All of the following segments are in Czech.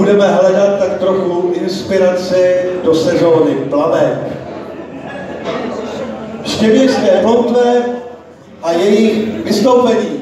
Budeme hledat tak trochu inspiraci do sezóny plavek. Štěvějské ploutve a jejich vystoupení.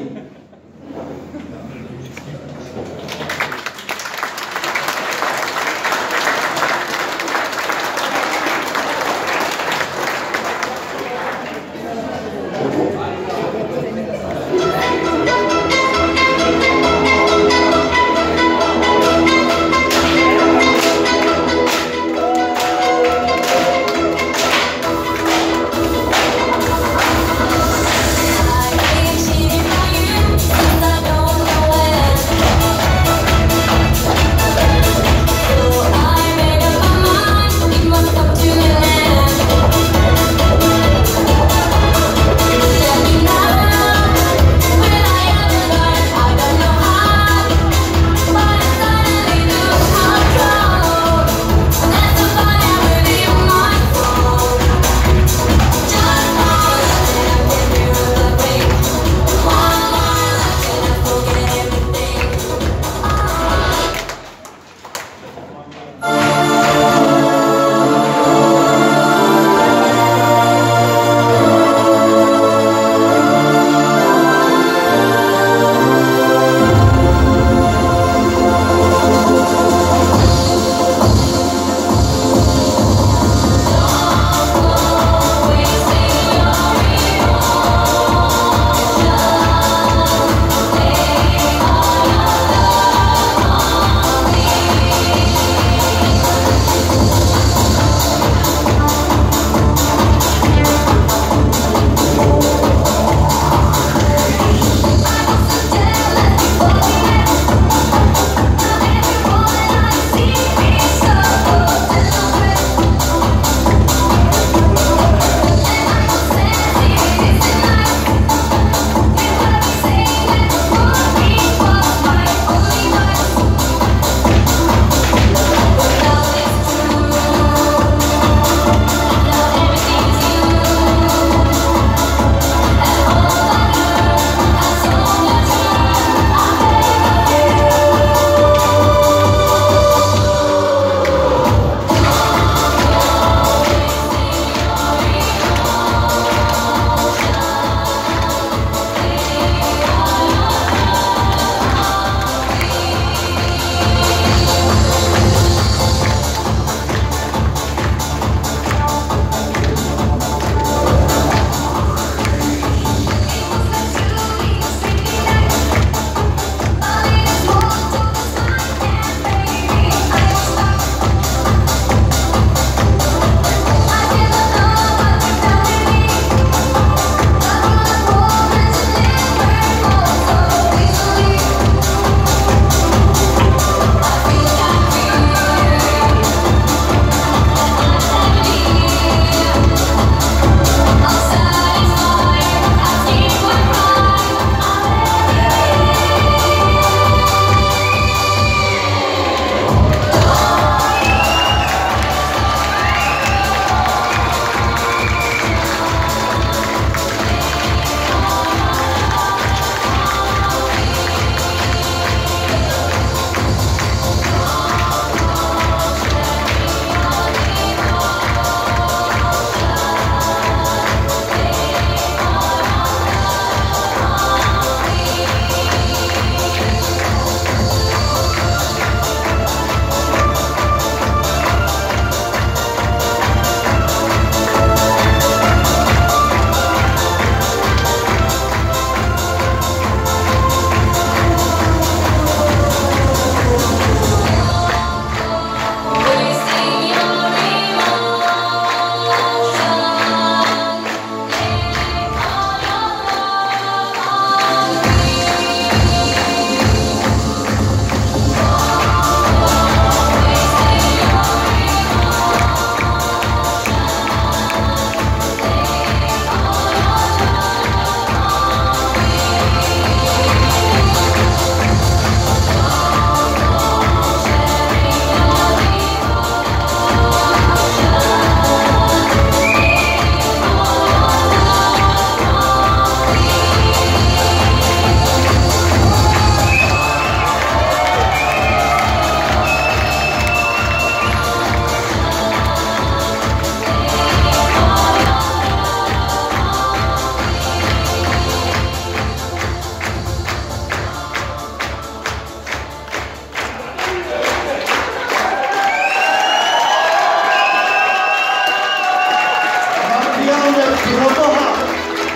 Komerci, no boha,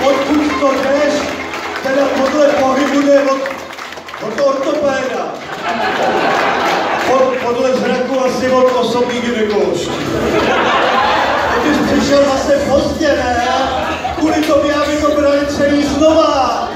odkud to jdeš, teda podle pohybu jde od, od ortopéda. Pod, podle zraku asi od osobní gynekoložky. Ty jsi přišel zase pozdě, ne? Kvůli tobě já bych to brali celý znova.